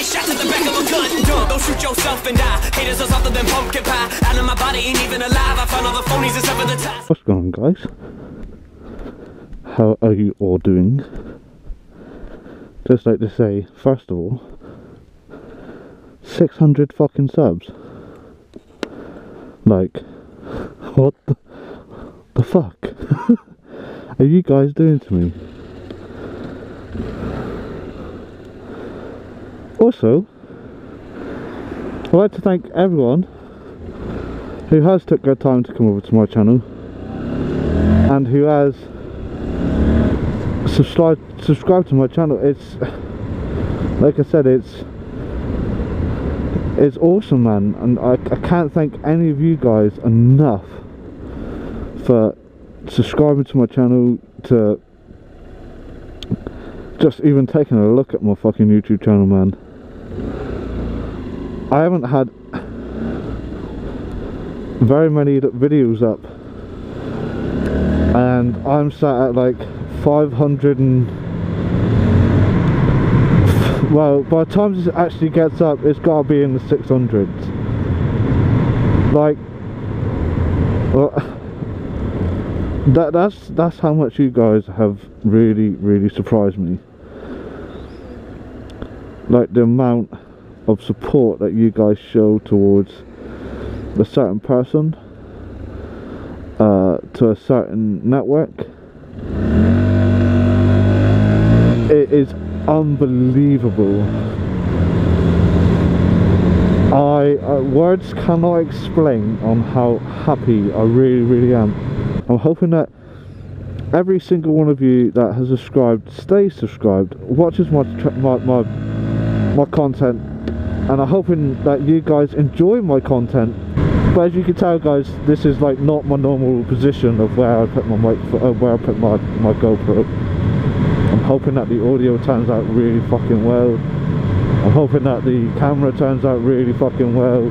they shot to the back of a gun. Don't, don't shoot yourself and die. Haters are softer than pumpkin pie. Out of my body ain't even alive. I found all the phonies except for the ties. What's going on, guys? How are you all doing? Just like to say, first of all, 600 fucking subs. Like, what the, the fuck are you guys doing to me? Also, I'd like to thank everyone who has took their time to come over to my channel and who has subscribed subscribed to my channel. It's like I said it's it's awesome man. And I, I can't thank any of you guys enough for subscribing to my channel to just even taking a look at my fucking YouTube channel man I haven't had very many videos up. And I'm sat at like 500 and well by the time this actually gets up it's gotta be in the 600s like well, that that's that's how much you guys have really really surprised me. Like the amount of support that you guys show towards a certain person uh, to a certain network it is unbelievable. I uh, words cannot explain on how happy I really really am. I'm hoping that every single one of you that has subscribed stays subscribed watches my my, my my content and I'm hoping that you guys enjoy my content. But as you can tell guys this is like not my normal position of where I put my mic uh, where I put my, my GoPro. I'm hoping that the audio turns out really fucking well. I'm hoping that the camera turns out really fucking well.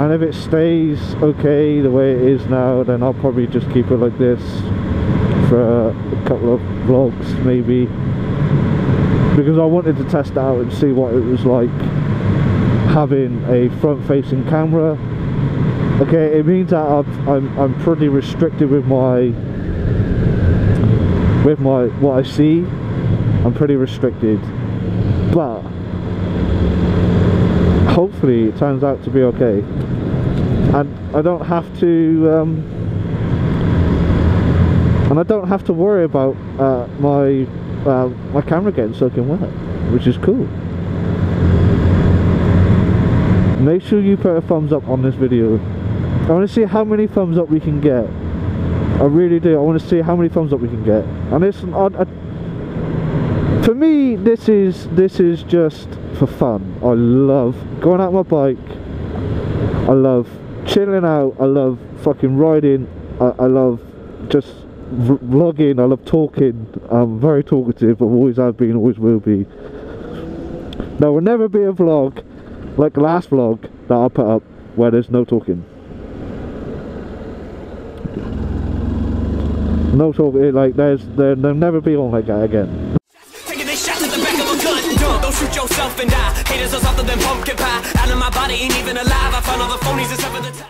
And if it stays okay the way it is now then I'll probably just keep it like this for a couple of vlogs maybe because I wanted to test out and see what it was like having a front facing camera. Okay it means that I'm, I'm, I'm pretty restricted with my with my what I see. I'm pretty restricted. But hopefully it turns out to be okay. And I don't have to um, and I don't have to worry about uh, my uh, my camera getting soaking wet which is cool. Make sure you put a thumbs up on this video. I want to see how many thumbs up we can get. I really do. I want to see how many thumbs up we can get. And it's I, I, for me this is this is just for fun. I love going out my bike. I love chilling out. I love fucking riding. I, I love just vlogging I love talking I'm very talkative I always have been always will be there will never be a vlog like the last vlog that I put up where there's no talking no talking eh, like there's there, there'll never be one like that again. Don't, shoot yourself and die. Haters are softer than pumpkin pie. Out of my body ain't even alive. I found all the phonies except for the ties.